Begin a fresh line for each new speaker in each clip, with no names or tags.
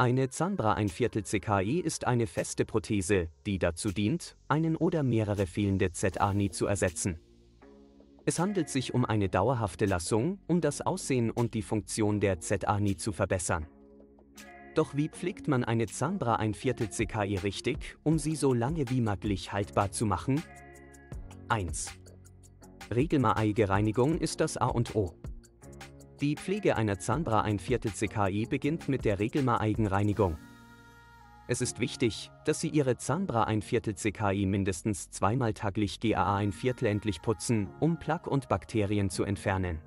Eine Zahnbra ein Viertel CKI ist eine feste Prothese, die dazu dient, einen oder mehrere fehlende ZA-Ni zu ersetzen. Es handelt sich um eine dauerhafte Lassung, um das Aussehen und die Funktion der ZA-Ni zu verbessern. Doch wie pflegt man eine Zahnbra ein Viertel CKI richtig, um sie so lange wie möglich haltbar zu machen? 1. Regelmaeige Reinigung ist das A und O. Die Pflege einer Zahnbra ein Viertel CKI beginnt mit der Regelmaeigenreinigung. Es ist wichtig, dass Sie Ihre Zahnbra ein Viertel CKI mindestens zweimal täglich GAA ein Viertel endlich putzen, um Plaque und Bakterien zu entfernen.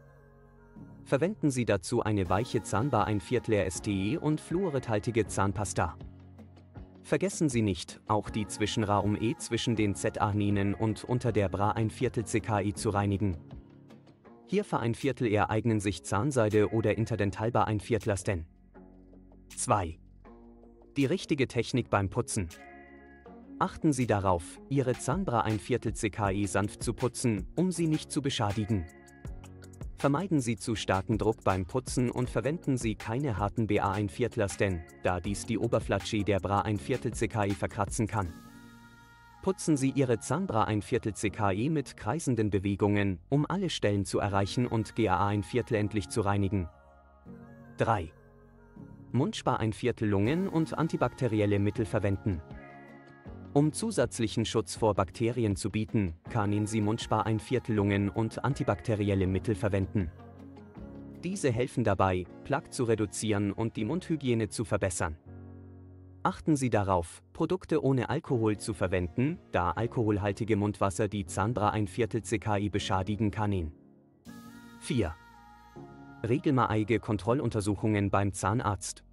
Verwenden Sie dazu eine weiche Zahnbar ein Viertel STI und fluoridhaltige Zahnpasta. Vergessen Sie nicht, auch die Zwischenraum E zwischen den Z-Arninen und unter der Bra ein Viertel CKI zu reinigen. Hier für ein Viertel eher eignen sich Zahnseide oder Interdentalbar ein Viertlasten. 2. Die richtige Technik beim Putzen. Achten Sie darauf, Ihre Zahnbra ein Viertel CKI sanft zu putzen, um sie nicht zu beschadigen. Vermeiden Sie zu starken Druck beim Putzen und verwenden Sie keine harten BA ein Viertlasten, da dies die Oberfläche der Bra ein Viertel CKI verkratzen kann. Putzen Sie Ihre Zahnbra ein Viertel CKI mit kreisenden Bewegungen, um alle Stellen zu erreichen und GAA ein Viertel endlich zu reinigen. 3. Mundspar ein Viertel Lungen und antibakterielle Mittel verwenden. Um zusätzlichen Schutz vor Bakterien zu bieten, kann Sie Mundspar ein Viertel Lungen und antibakterielle Mittel verwenden. Diese helfen dabei, Plaque zu reduzieren und die Mundhygiene zu verbessern. Achten Sie darauf, Produkte ohne Alkohol zu verwenden, da alkoholhaltige Mundwasser die Zahnbra ein Viertel CKI beschadigen kann. 4. Regelmaeige Kontrolluntersuchungen beim Zahnarzt.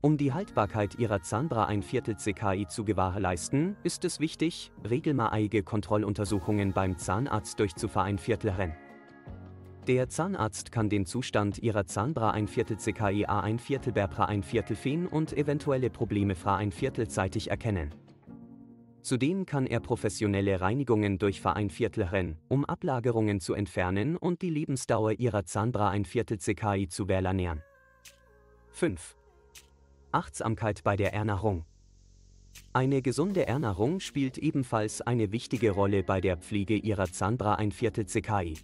Um die Haltbarkeit Ihrer Zahnbra ein Viertel CKI zu gewährleisten, ist es wichtig, regelmaeige Kontrolluntersuchungen beim Zahnarzt durchzuführen. Viertelren. Der Zahnarzt kann den Zustand Ihrer Zahnbra ein Viertel CKI A ein Viertel Berbra ein Viertel Fen und eventuelle Probleme Fra ein Viertel zeitig erkennen. Zudem kann er professionelle Reinigungen durch ein Viertelren, um Ablagerungen zu entfernen und die Lebensdauer Ihrer Zahnbra ein Viertel CKI zu ernähren. 5. Achtsamkeit bei der Ernährung. Eine gesunde Ernährung spielt ebenfalls eine wichtige Rolle bei der Pflege Ihrer Zahnbra ein Viertel CKI.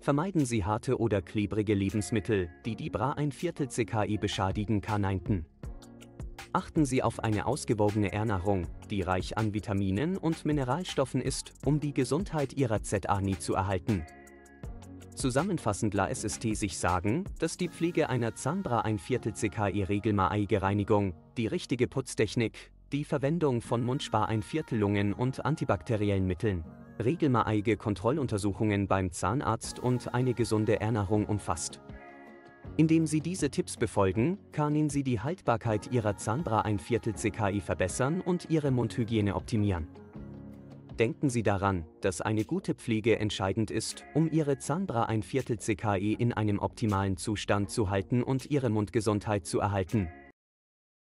Vermeiden Sie harte oder klebrige Lebensmittel, die die Bra ein Viertel CKI beschadigen kann. Achten Sie auf eine ausgewogene Ernährung, die reich an Vitaminen und Mineralstoffen ist, um die Gesundheit Ihrer ZA-Ni zu erhalten. Zusammenfassend la SST sich sagen, dass die Pflege einer Zahnbra ein Viertel CKI regelmaeige Reinigung, die richtige Putztechnik, die Verwendung von Mundspar ein Viertel Lungen und antibakteriellen Mitteln, regelmaeige Kontrolluntersuchungen beim Zahnarzt und eine gesunde Ernährung umfasst. Indem Sie diese Tipps befolgen, können Sie die Haltbarkeit Ihrer Zahnbra ein Viertel CKI verbessern und Ihre Mundhygiene optimieren. Denken Sie daran, dass eine gute Pflege entscheidend ist, um Ihre Zahnbra ein Viertel CKI in einem optimalen Zustand zu halten und Ihre Mundgesundheit zu erhalten.